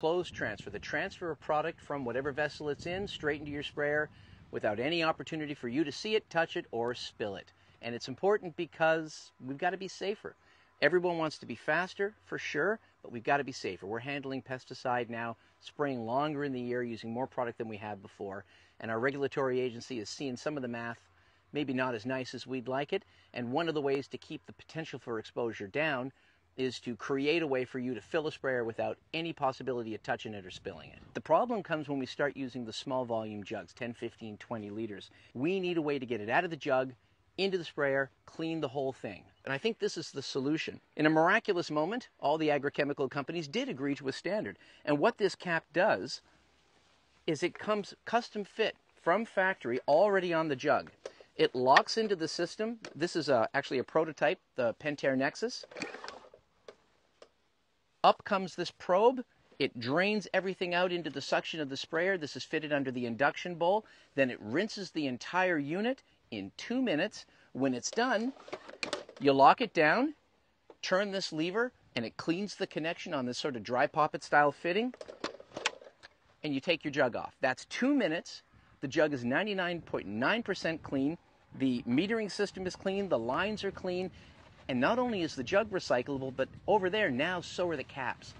closed transfer, the transfer of product from whatever vessel it's in straight into your sprayer without any opportunity for you to see it, touch it, or spill it. And it's important because we've got to be safer. Everyone wants to be faster, for sure, but we've got to be safer. We're handling pesticide now, spraying longer in the year, using more product than we had before. And our regulatory agency is seeing some of the math maybe not as nice as we'd like it. And one of the ways to keep the potential for exposure down is to create a way for you to fill a sprayer without any possibility of touching it or spilling it. The problem comes when we start using the small volume jugs, 10, 15, 20 liters. We need a way to get it out of the jug, into the sprayer, clean the whole thing. And I think this is the solution. In a miraculous moment, all the agrochemical companies did agree to a standard. And what this cap does is it comes custom fit from factory already on the jug. It locks into the system. This is a, actually a prototype, the Pentair Nexus. Up comes this probe. It drains everything out into the suction of the sprayer. This is fitted under the induction bowl. Then it rinses the entire unit in two minutes. When it's done, you lock it down, turn this lever, and it cleans the connection on this sort of dry poppet style fitting, and you take your jug off. That's two minutes. The jug is 99.9% clean. The metering system is clean, the lines are clean, and not only is the jug recyclable, but over there now so are the caps.